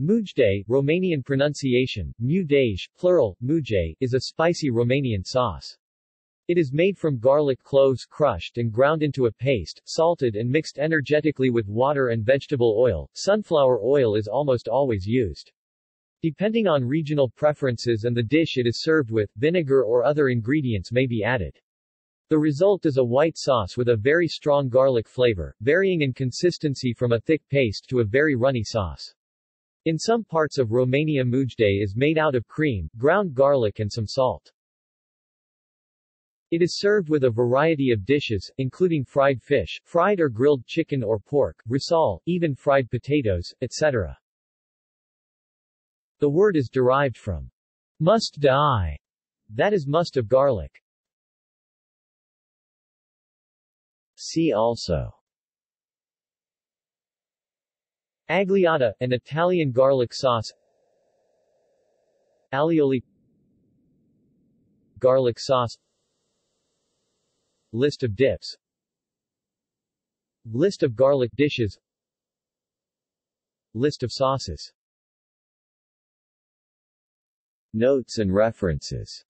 Mujdei, Romanian pronunciation, mudej, plural, muje, is a spicy Romanian sauce. It is made from garlic cloves crushed and ground into a paste, salted and mixed energetically with water and vegetable oil. Sunflower oil is almost always used. Depending on regional preferences and the dish it is served with, vinegar or other ingredients may be added. The result is a white sauce with a very strong garlic flavor, varying in consistency from a thick paste to a very runny sauce. In some parts of Romania mujdei is made out of cream, ground garlic and some salt. It is served with a variety of dishes, including fried fish, fried or grilled chicken or pork, risol, even fried potatoes, etc. The word is derived from must de ai, that is must of garlic. See also Agliata, an Italian garlic sauce. Alioli. Garlic sauce. List of dips. List of garlic dishes. List of sauces. Notes and references